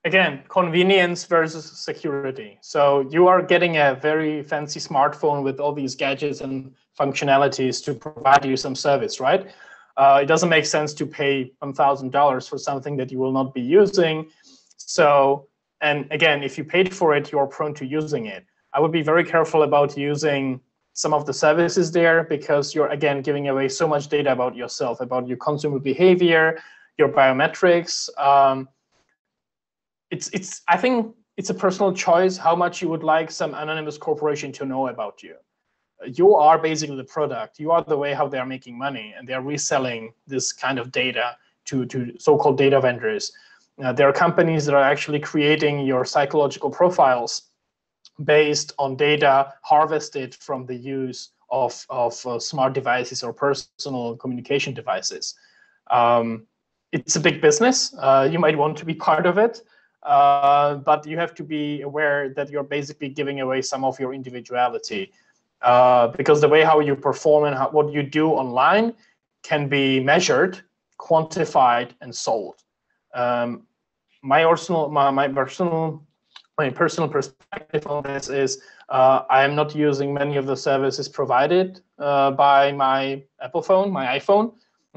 Again, convenience versus security. So you are getting a very fancy smartphone with all these gadgets and functionalities to provide you some service, right? Uh, it doesn't make sense to pay $1,000 for something that you will not be using. So, and again, if you paid for it, you're prone to using it. I would be very careful about using some of the services there because you're again giving away so much data about yourself, about your consumer behavior, your biometrics. Um, it's it's I think it's a personal choice how much you would like some anonymous corporation to know about you. You are basically the product. You are the way how they are making money, and they are reselling this kind of data to to so-called data vendors. Uh, there are companies that are actually creating your psychological profiles based on data harvested from the use of, of uh, smart devices or personal communication devices. Um, it's a big business. Uh, you might want to be part of it, uh, but you have to be aware that you're basically giving away some of your individuality uh, because the way how you perform and how, what you do online can be measured, quantified, and sold. Um, my personal, my, my personal my personal perspective on this is uh, I am not using many of the services provided uh, by my Apple phone, my iPhone,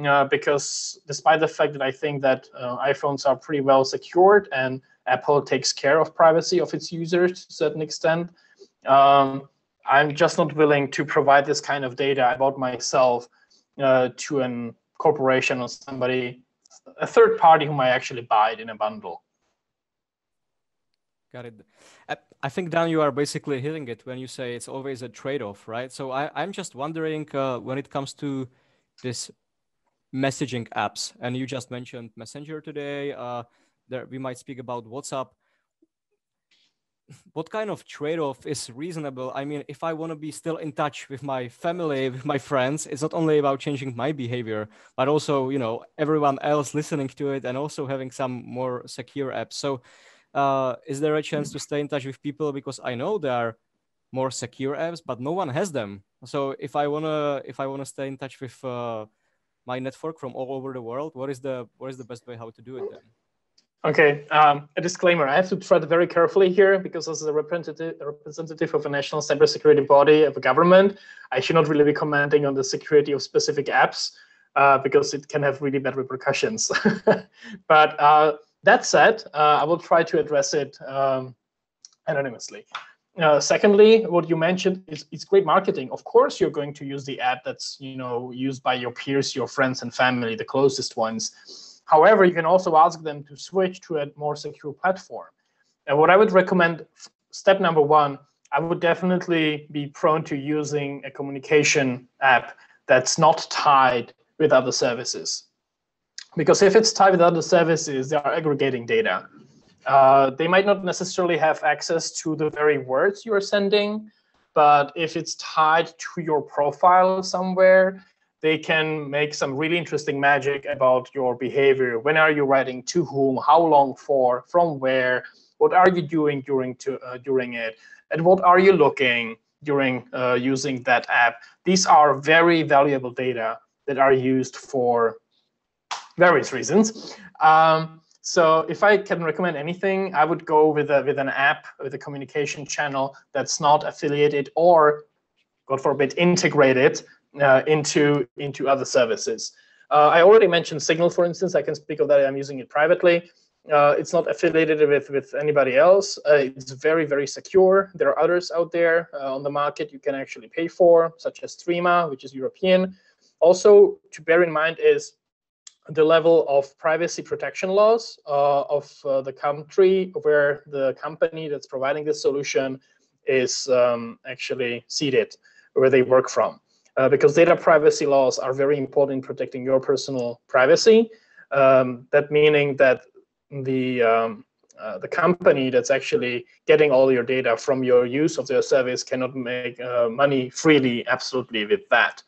uh, because despite the fact that I think that iPhones are pretty well secured and Apple takes care of privacy of its users to a certain extent, um, I'm just not willing to provide this kind of data about myself uh, to a corporation or somebody, a third party whom I actually buy it in a bundle. Got it. I think Dan, you are basically hitting it when you say it's always a trade-off, right? So I, I'm just wondering uh, when it comes to this messaging apps, and you just mentioned Messenger today. Uh, there we might speak about WhatsApp. What kind of trade-off is reasonable? I mean, if I want to be still in touch with my family, with my friends, it's not only about changing my behavior, but also you know everyone else listening to it, and also having some more secure apps. So uh, is there a chance to stay in touch with people because I know there are more secure apps, but no one has them. So if I wanna if I wanna stay in touch with uh, my network from all over the world, what is the what is the best way how to do it then? Okay, um, a disclaimer. I have to tread very carefully here because as a representative, a representative of a national cybersecurity body of a government, I should not really be commenting on the security of specific apps uh, because it can have really bad repercussions. but uh, that said, uh, I will try to address it um, anonymously. Uh, secondly, what you mentioned is it's great marketing. Of course, you're going to use the app that's you know used by your peers, your friends and family, the closest ones. However, you can also ask them to switch to a more secure platform. And what I would recommend, step number one, I would definitely be prone to using a communication app that's not tied with other services. Because if it's tied with other services, they are aggregating data. Uh, they might not necessarily have access to the very words you are sending, but if it's tied to your profile somewhere, they can make some really interesting magic about your behavior. When are you writing to whom? How long for? From where? What are you doing during to uh, during it? And what are you looking during uh, using that app? These are very valuable data that are used for various reasons. Um, so if I can recommend anything, I would go with a, with an app with a communication channel that's not affiliated or, God forbid, integrated uh, into into other services. Uh, I already mentioned Signal, for instance. I can speak of that. I'm using it privately. Uh, it's not affiliated with with anybody else. Uh, it's very very secure. There are others out there uh, on the market you can actually pay for, such as Threema, which is European. Also, to bear in mind is the level of privacy protection laws uh, of uh, the country where the company that's providing this solution is um, actually seated, where they work from. Uh, because data privacy laws are very important in protecting your personal privacy. Um, that meaning that the um, uh, the company that's actually getting all your data from your use of their service cannot make uh, money freely, absolutely, with that.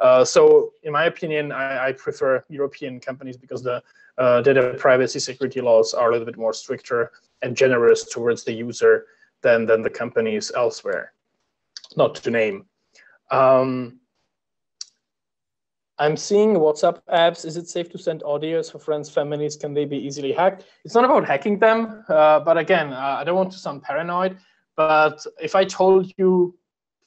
Uh, so in my opinion, I, I, prefer European companies because the uh, data privacy security laws are a little bit more stricter and generous towards the user than, than the companies elsewhere, not to name. Um, I'm seeing WhatsApp apps. Is it safe to send audios for friends, families? Can they be easily hacked? It's not about hacking them, uh, but again, uh, I don't want to sound paranoid. But if I told you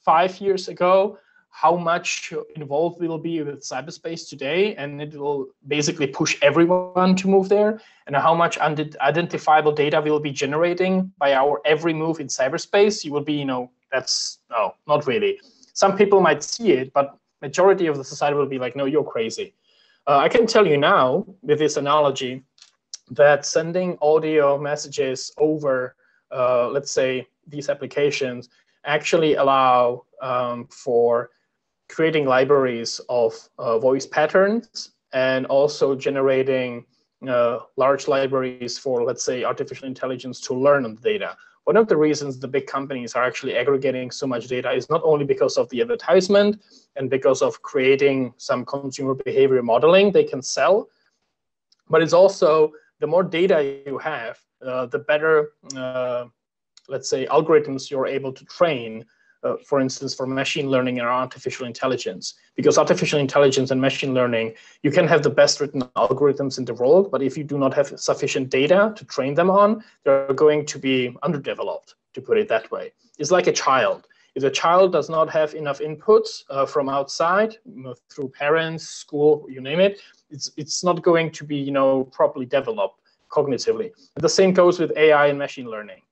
five years ago how much involved we'll be with cyberspace today, and it will basically push everyone to move there, and how much identifiable data we'll be generating by our every move in cyberspace, you will be, you know, that's no, not really. Some people might see it, but majority of the society will be like, no, you're crazy. Uh, I can tell you now with this analogy that sending audio messages over, uh, let's say, these applications actually allow um, for creating libraries of uh, voice patterns and also generating uh, large libraries for, let's say, artificial intelligence to learn on the data. One of the reasons the big companies are actually aggregating so much data is not only because of the advertisement and because of creating some consumer behavior modeling they can sell, but it's also the more data you have, uh, the better, uh, let's say, algorithms you're able to train uh, for instance, for machine learning and artificial intelligence. Because artificial intelligence and machine learning, you can have the best written algorithms in the world, but if you do not have sufficient data to train them on, they're going to be underdeveloped, to put it that way. It's like a child. If a child does not have enough inputs uh, from outside, you know, through parents, school, you name it, it's, it's not going to be you know, properly developed cognitively. The same goes with AI and machine learning.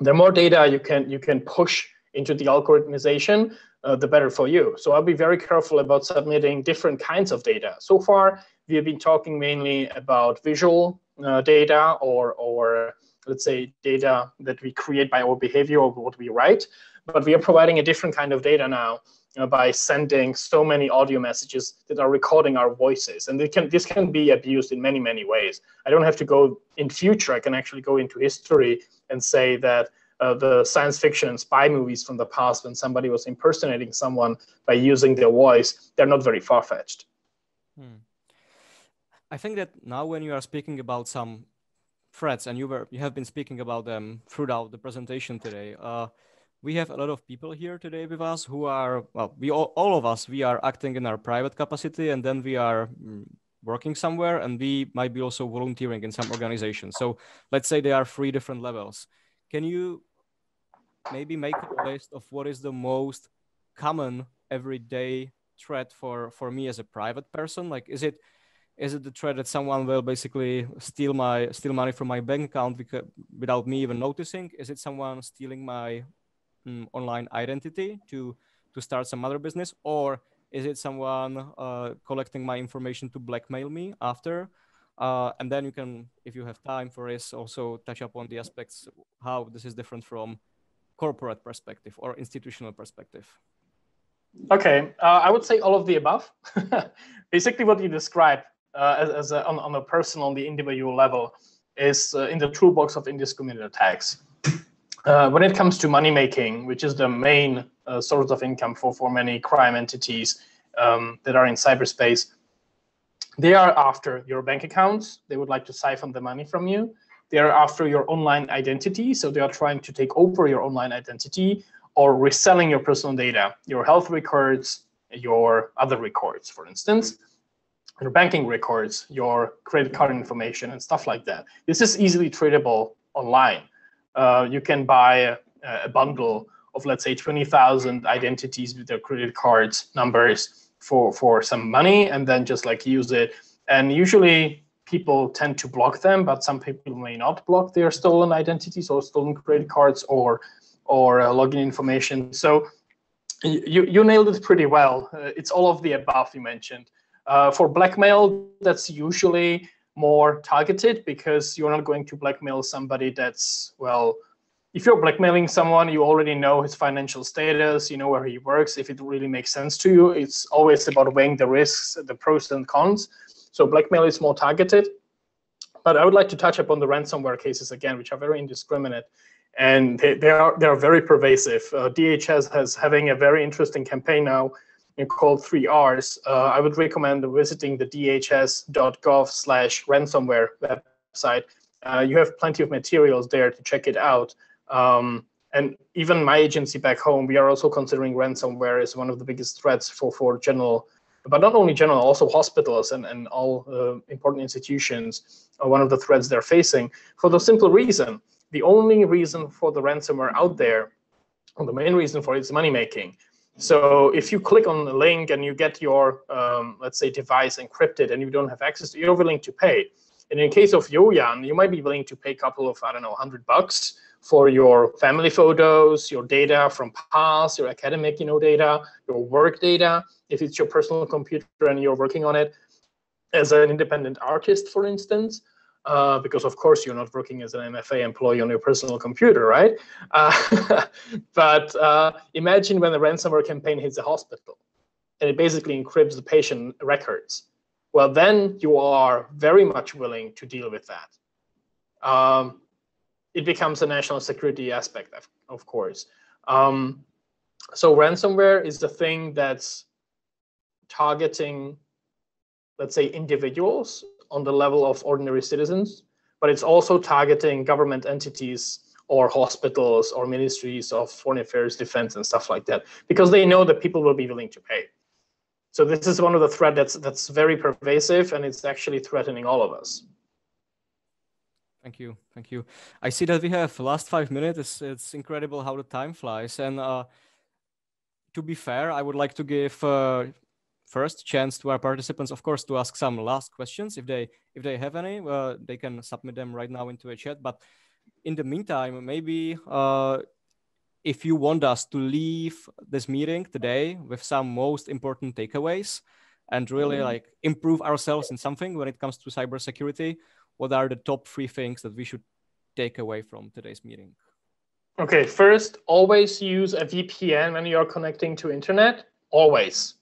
The more data you can, you can push into the algorithmization, uh, the better for you. So I'll be very careful about submitting different kinds of data. So far, we have been talking mainly about visual uh, data or, or let's say data that we create by our behavior or what we write. But we are providing a different kind of data now by sending so many audio messages that are recording our voices. And can, this can be abused in many, many ways. I don't have to go in future. I can actually go into history and say that uh, the science fiction and spy movies from the past when somebody was impersonating someone by using their voice, they're not very far fetched. Hmm. I think that now when you are speaking about some threats, and you were you have been speaking about them throughout the presentation today. Uh, we have a lot of people here today with us who are well, we all, all of us we are acting in our private capacity, and then we are mm, working somewhere, and we might be also volunteering in some organization. So let's say there are three different levels. Can you maybe make a list of what is the most common everyday threat for for me as a private person? Like, is it is it the threat that someone will basically steal my steal money from my bank account because, without me even noticing? Is it someone stealing my mm, online identity to to start some other business, or is it someone uh, collecting my information to blackmail me after? Uh, and then you can, if you have time for this, also touch up on the aspects how this is different from corporate perspective or institutional perspective. Okay, uh, I would say all of the above. Basically, what you described uh, as, as a, on, on a personal, on the individual level, is uh, in the toolbox of indiscriminate attacks. Uh, when it comes to money making, which is the main uh, source of income for, for many crime entities um, that are in cyberspace, they are after your bank accounts. They would like to siphon the money from you. They are after your online identity. So they are trying to take over your online identity or reselling your personal data, your health records, your other records, for instance, your banking records, your credit card information, and stuff like that. This is easily tradable online uh, you can buy a, a, bundle of let's say 20,000 identities with their credit cards numbers for for some money and then just like use it and usually people tend to block them but some people may not block their stolen identities or stolen credit cards or or uh, login information. So you you nailed it pretty well. Uh, it's all of the above you mentioned. Uh, for blackmail that's usually more targeted because you're not going to blackmail somebody that's well if you're blackmailing someone you already know his financial status you know where he works. If it really makes sense to you it's always about weighing the risks the pros and cons so blackmail is more targeted but i would like to touch upon the ransomware cases again which are very indiscriminate and they, they are they are very pervasive uh, dhs has having a very interesting campaign now called 3Rs, uh, I would recommend visiting the dhs.gov slash ransomware website. Uh, you have plenty of materials there to check it out. Um, and even my agency back home, we are also considering ransomware as one of the biggest threats for, for general, but not only general, also hospitals and, and all uh, important institutions are one of the threats they're facing for the simple reason. The only reason for the ransomware out there, or the main reason for it is money making. So if you click on the link and you get your, um, let's say, device encrypted and you don't have access, to, you're willing to pay. And in case of Yoyan, you might be willing to pay a couple of, I don't know, 100 bucks for your family photos, your data from past, your academic, you know, data, your work data, if it's your personal computer and you're working on it as an independent artist, for instance, uh, because of course you're not working as an MFA employee on your personal computer, right? Uh, but uh, imagine when the ransomware campaign hits a hospital and it basically encrypts the patient records. Well, then you are very much willing to deal with that. Um, it becomes a national security aspect, of, of course. Um, so ransomware is the thing that's targeting, let's say, individuals on the level of ordinary citizens, but it's also targeting government entities or hospitals or ministries of foreign affairs, defense, and stuff like that, because they know that people will be willing to pay. So this is one of the threat that's that's very pervasive, and it's actually threatening all of us. Thank you, thank you. I see that we have last five minutes. It's, it's incredible how the time flies, and uh, to be fair, I would like to give uh, first chance to our participants, of course, to ask some last questions if they if they have any. Uh, they can submit them right now into a chat. But in the meantime, maybe uh, if you want us to leave this meeting today with some most important takeaways and really mm-hmm. like improve ourselves in something when it comes to cybersecurity, what are the top three things that we should take away from today's meeting? Okay, first, always use a VPN when you are connecting to the internet. Always.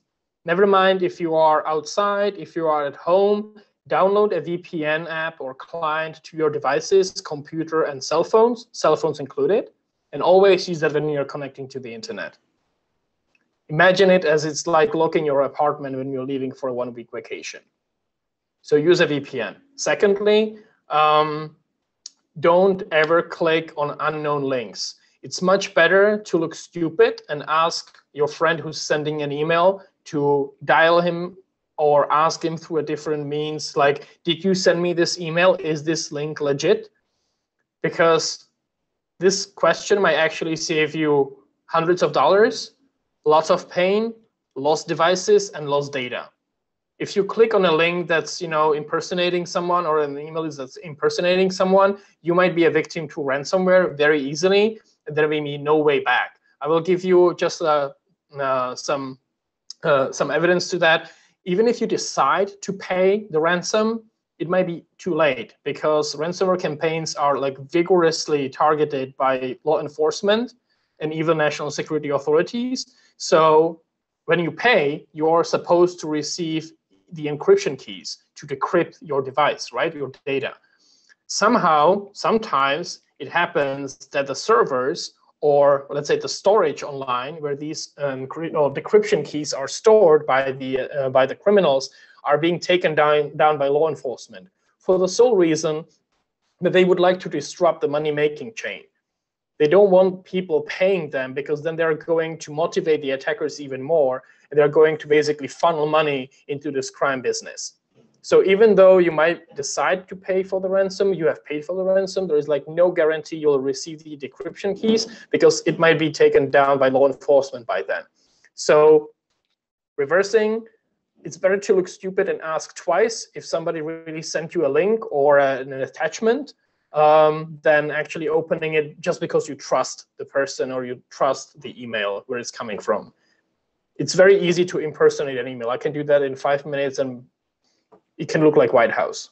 Never mind if you are outside, if you are at home, download a VPN app or client to your devices, computer and cell phones, cell phones included, and always use that when you're connecting to the internet. Imagine it as it's like locking your apartment when you're leaving for a one week vacation. So use a VPN. Secondly, um, don't ever click on unknown links. It's much better to look stupid and ask your friend who's sending an email to dial him or ask him through a different means like did you send me this email is this link legit because this question might actually save you hundreds of dollars lots of pain lost devices and lost data if you click on a link that's you know impersonating someone or an email that's impersonating someone you might be a victim to ransomware very easily there may be no way back i will give you just uh, uh, some uh, some evidence to that. Even if you decide to pay the ransom, it might be too late because ransomware campaigns are like vigorously targeted by law enforcement and even national security authorities. So when you pay, you're supposed to receive the encryption keys to decrypt your device, right? Your data. Somehow, sometimes it happens that the servers or let's say the storage online where these um, decryption keys are stored by the uh, by the criminals are being taken down down by law enforcement for the sole reason that they would like to disrupt the money making chain they don't want people paying them because then they're going to motivate the attackers even more they're going to basically funnel money into this crime business so even though you might decide to pay for the ransom, you have paid for the ransom, there is like no guarantee you'll receive the decryption keys because it might be taken down by law enforcement by then. So reversing, it's better to look stupid and ask twice if somebody really sent you a link or an attachment um, than actually opening it just because you trust the person or you trust the email where it's coming from. It's very easy to impersonate an email. I can do that in five minutes and it can look like White House.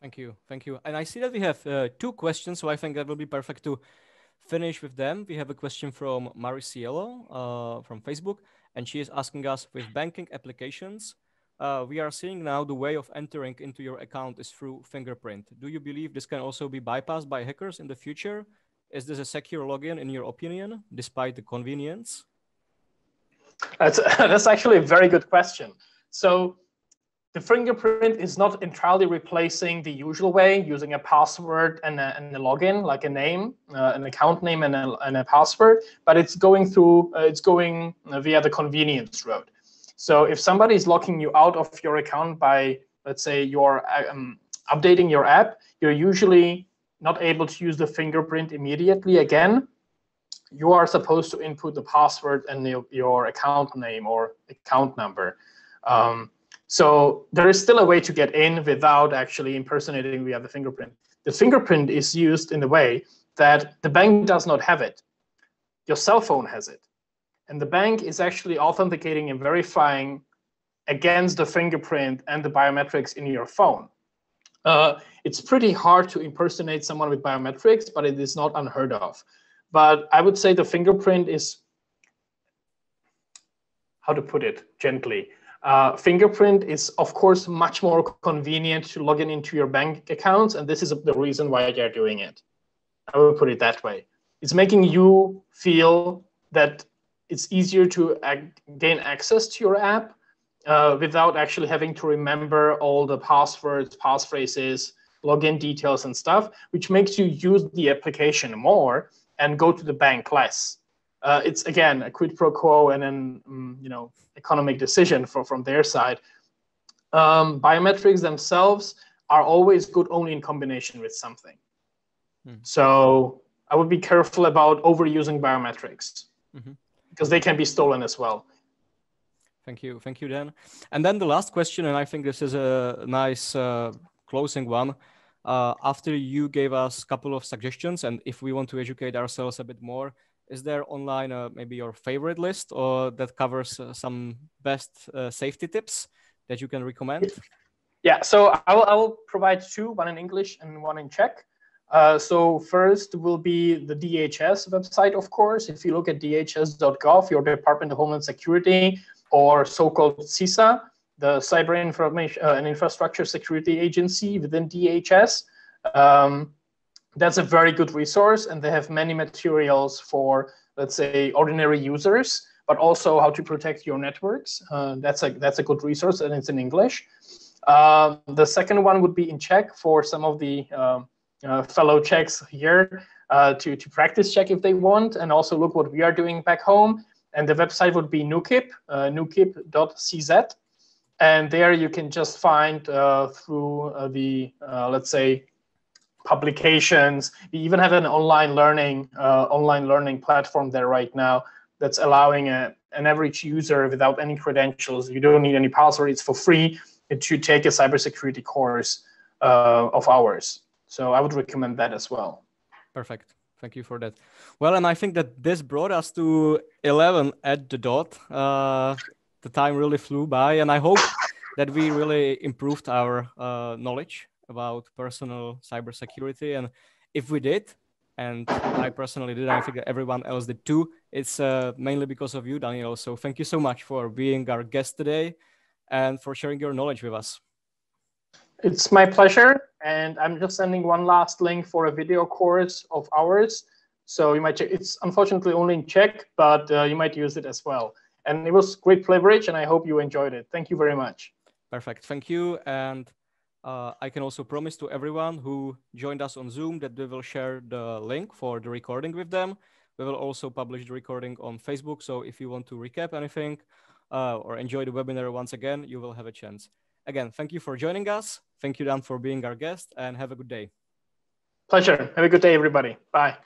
Thank you, thank you. And I see that we have uh, two questions, so I think that will be perfect to finish with them. We have a question from Maricielo uh, from Facebook, and she is asking us with banking applications. Uh, we are seeing now the way of entering into your account is through fingerprint. Do you believe this can also be bypassed by hackers in the future? Is this a secure login in your opinion, despite the convenience? That's, that's actually a very good question. So the fingerprint is not entirely replacing the usual way using a password and a, and a login, like a name, uh, an account name, and a, and a password, but it's going through, uh, it's going via the convenience route. So if somebody is locking you out of your account by, let's say, you're um, updating your app, you're usually not able to use the fingerprint immediately again. You are supposed to input the password and your, your account name or account number. Um, so there is still a way to get in without actually impersonating via the fingerprint. The fingerprint is used in a way that the bank does not have it. Your cell phone has it. And the bank is actually authenticating and verifying against the fingerprint and the biometrics in your phone. Uh, it's pretty hard to impersonate someone with biometrics, but it is not unheard of. But I would say the fingerprint is, how to put it gently, uh, fingerprint is, of course, much more convenient to log in into your bank accounts, and this is the reason why they're doing it. I will put it that way. It's making you feel that it's easier to gain access to your app uh, without actually having to remember all the passwords, passphrases, login details, and stuff, which makes you use the application more and go to the bank less uh, it's again a quid pro quo and then um, you know economic decision for, from their side. Um, biometrics themselves are always good only in combination with something. Hmm. So I would be careful about overusing biometrics mm-hmm. because they can be stolen as well. Thank you, thank you, Dan. And then the last question, and I think this is a nice uh, closing one. Uh, after you gave us a couple of suggestions, and if we want to educate ourselves a bit more, is there online uh, maybe your favorite list or that covers uh, some best uh, safety tips that you can recommend? Yeah, so I will, I will provide two, one in English and one in Czech. Uh, so first will be the DHS website, of course. If you look at dhs.gov, your Department of Homeland Security, or so-called CISA, the Cyber Information uh, and Infrastructure Security Agency within DHS, um, that's a very good resource and they have many materials for let's say ordinary users but also how to protect your networks. Uh, that's a that's a good resource and it's in english. Uh, the second one would be in czech for some of the uh, uh fellow czechs here uh, to, to practice czech if they want and also look what we are doing back home. And the website would be nukib uh, nukib.cz and there you can just find through the let's say publications. We even have an online learning uh, online learning platform there right now that's allowing a, an average user without any credentials. You don't need any password. It's for free to take a cybersecurity course uh, of ours. So I would recommend that as well. Perfect. Thank you for that. Well, and I think that this brought us to 11 at the dot. The time really flew by, and I hope that we really improved our uh, knowledge about personal cybersecurity. And if we did, and I personally did, I think everyone else did too, it's uh, mainly because of you, Daniel. So thank you so much for being our guest today. and for sharing your knowledge with us. It's my pleasure. And I'm just sending one last link for a video course of ours. So you might check, it's unfortunately only in Czech, but uh, you might use it as well. And it was great privilege, and I hope you enjoyed it. Thank you very much. Perfect. Thank you. And uh, I can also promise to everyone who joined us on Zoom that we will share the link for the recording with them. We will also publish the recording on Facebook. So if you want to recap anything uh, or enjoy the webinar once again, you will have a chance. Again, thank you for joining us. Thank you, Dan, for being our guest and have a good day. Pleasure. Have a good day, everybody. Bye.